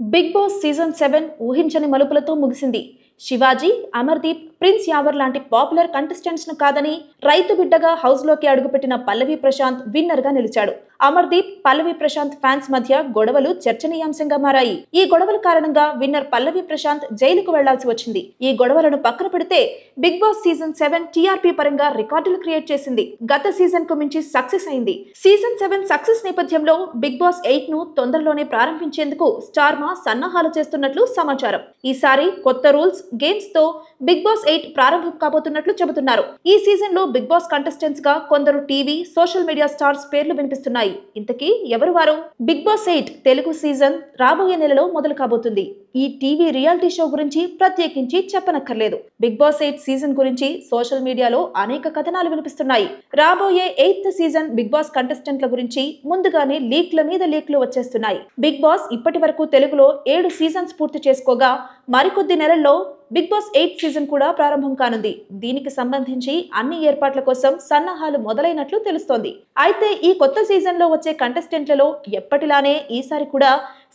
Big Boss season seven ఊహించని మలుపులతో ముగిసింది. Shivaji Amardeep prince Yawar లాంటి పాపులర్ కంటెస్టెంట్స్ను కాదని రైతు బిడ్డగా హౌస్లోకి అడుగుపెట్టిన పల్లవి ప్రశాంత్ విన్నర్గా నిలిచాడు. అమర్దీప్ పల్లవి ప్రశాంత్ ఫ్యాన్స్ మధ్య గొడవలు చర్చనీయాంశంగా మారాయి. ఈ గొడవల కారణంగా విన్నర్ పల్లవి ప్రశాంత్ జైలుకు వెళ్ళాల్సి వచ్చింది. ఈ గొడవలను పక్కన పెడితే Bigg Boss season seven TRP పరంగా రికార్డులు క్రియేట్ చేసింది. గత సీజన్కు మించి సక్సెస్ అయింది. సీజన్ సెవెన్ సక్సెస్ నేపథ్యంలో బిగ్ బాస్ ఎయిట్ను తొందరలోనే ప్రారంభించేందుకు స్టార్ మా సన్నాహాలు చేస్తున్నట్లు సమాచారం. ఈసారి కొత్త రూల్స్ గేమ్స్తో బిగ్ బాస్ ఎయిట్ ప్రారంభం కాబోతున్నట్లు చెబుతున్నారు. ఈ సీజన్లో బిగ్ బాస్ కంటెస్టెంట్స్గా కొందరు టీవీ సోషల్ మీడియా స్టార్స్ పేర్లు వినిపిస్తున్నాయి. ఇంతకీ ఎవరు వారు? Bigg Boss eight Telugu season రాబోయే నెలలో మొదలు కాబోతుంది. ఈ టీవీ రియాలిటీ షో గురించి ప్రత్యేకించి చెప్పనక్కర్లేదు. బిగ్ బాస్ ఎయిట్ సీజన్ గురించి సోషల్ మీడియాలో అనేక కథనాలు వినిపిస్తున్నాయి. రాబోయే ఎయిత్ సీజన్ బిగ్ బాస్ కంటెస్టెంట్ల గురించి ముందుగానే లీక్ల మీద లీక్లు వచ్చేస్తున్నాయి. బిగ్ బాస్ ఇప్పటి వరకు తెలుగులో ఏడు సీజన్స్ పూర్తి చేసుకోగా మరికొద్ది నెలల్లో బిగ్ బాస్ ఎయిట్ సీజన్ కూడా ప్రారంభం కానుంది. దీనికి సంబంధించి అన్ని ఏర్పాట్ల కోసం సన్నాహాలు మొదలైనట్లు తెలుస్తోంది. అయితే ఈ కొత్త సీజన్లో వచ్చే కంటెస్టెంట్లలో ఎప్పటిలానే ఈసారి కూడా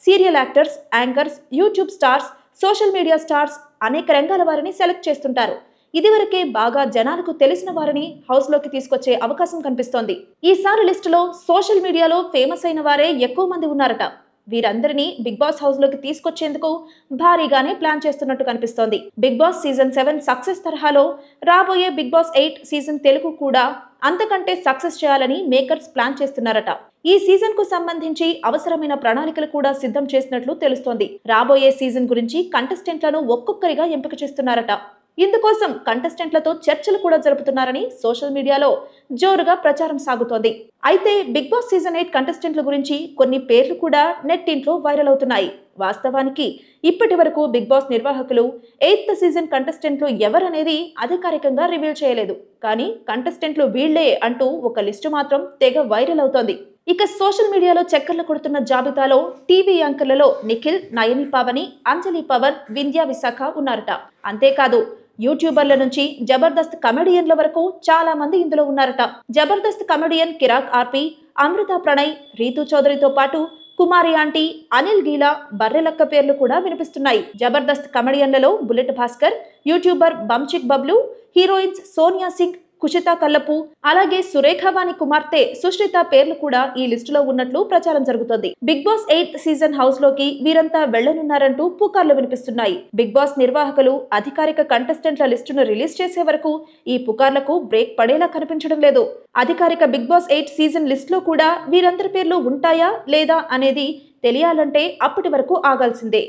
serial actors anchors YouTube stars social media stars అనేక రంగాల వారిని సెలెక్ట్ చేస్తుంటారు. ఇదివరకే బాగా జనాలకు తెలిసిన వారిని హౌస్లోకి తీసుకొచ్చే అవకాశం కనిపిస్తోంది. ఈసారి లిస్టులో సోషల్ మీడియాలో ఫేమస్ అయిన వారే ఎక్కువ మంది ఉన్నారట. వీరందరినీ బిగ్ బాస్ హౌస్లోకి తీసుకొచ్చేందుకు భారీగానే ప్లాన్ చేస్తున్నట్టు కనిపిస్తోంది. Bigg Boss season seven success తరహాలో రాబోయే Bigg Boss eight season Telugu కూడా అంతకంటే సక్సెస్ చేయాలని మేకర్స్ ప్లాన్ చేస్తున్నారట. ఈ సీజన్కు సంబంధించి అవసరమైన ప్రణాళికలు కూడా సిద్ధం చేసినట్లు తెలుస్తోంది. రాబోయే సీజన్ గురించి కంటెస్టెంట్లను ఒక్కొక్కరిగా ఎంపిక చేస్తున్నారట. ఇందుకోసం కంటెస్టెంట్లతో చర్చలు కూడా జరుపుతున్నారని సోషల్ మీడియాలో జోరుగా ప్రచారం సాగుతోంది. అయితే బిగ్ బాస్ సీజన్ ఎయిట్ కంటెస్టెంట్ల గురించి కొన్ని పేర్లు కూడా నెట్టింట్లో వైరల్ అవుతున్నాయి. వాస్తవానికి ఇప్పటి వరకు బిగ్ బాస్ నిర్వాహకులు ఎయిత్ సీజన్ కంటెస్టెంట్లు ఎవరనేది అధికారికంగా రివీల్ చేయలేదు. కానీ కంటెస్టెంట్లు వీళ్ళే అంటూ ఒక లిస్టు మాత్రం తెగ వైరల్ అవుతోంది. ఇక సోషల్ మీడియాలో చక్కర్లు కొడుతున్న జాబితాలో టీవీ యాంకర్లలో నిఖిల్ నయని పావని అంజలి పవన్ వింధ్యా విశాఖ ఉన్నారట. అంతేకాదు యూట్యూబర్ల నుంచి జబర్దస్త్ కమెడియన్ల వరకు చాలా మంది ఇందులో ఉన్నారట. జబర్దస్త్ కమెడియన్ కిరాక్ ఆర్పి అమృత ప్రణయ్ రీతు చౌదరితో పాటు కుమారి ఆంటీ అనిల్ గీలా బర్రెలక్క పేర్లు కూడా వినిపిస్తున్నాయి. Jabardasth కమెడియన్లలో bullet Bhaskar YouTuber Bunchik Bablu heroines Sonia Singh Kushitha Kallapu అలాగే సురేఖవాణి కుమార్తె సుష్రిత పేర్లు కూడా ఈ లిస్టులో ఉన్నట్లు ప్రచారం జరుగుతోంది. బిగ్ బాస్ ఎయిత్ సీజన్ హౌస్లోకి వీరంతా వెళ్ళనున్నారంటూ పుకార్లు వినిపిస్తున్నాయి. బిగ్ బాస్ నిర్వాహకులు అధికారిక కంటెస్టెంట్ల లిస్టును రిలీజ్ చేసే వరకు ఈ పుకార్లకు బ్రేక్ పడేలా కనిపించడం లేదు. అధికారిక బిగ్ బాస్ ఎయిట్ సీజన్ లిస్ట్లో కూడా వీరందరి పేర్లు ఉంటాయా లేదా అనేది తెలియాలంటే అప్పటి వరకు ఆగాల్సిందే.